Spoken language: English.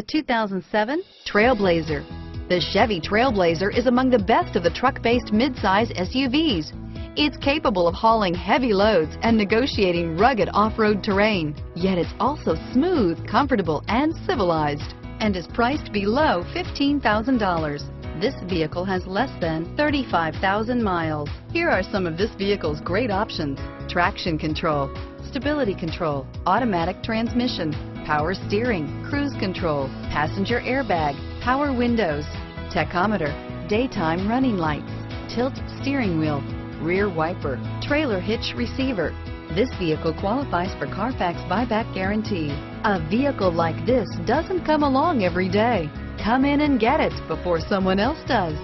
The 2007 Trailblazer. The Chevy Trailblazer is among the best of the truck-based midsize SUVs. It's capable of hauling heavy loads and negotiating rugged off-road terrain, yet it's also smooth, comfortable, and civilized, and is priced below $15,000. This vehicle has less than 35,000 miles. Here are some of this vehicle's great options. Traction control, stability control, automatic transmission, power steering, cruise control, passenger airbag, power windows, tachometer, daytime running lights, tilt steering wheel, rear wiper, trailer hitch receiver. This vehicle qualifies for Carfax buyback guarantee. A vehicle like this doesn't come along every day. Come in and get it before someone else does.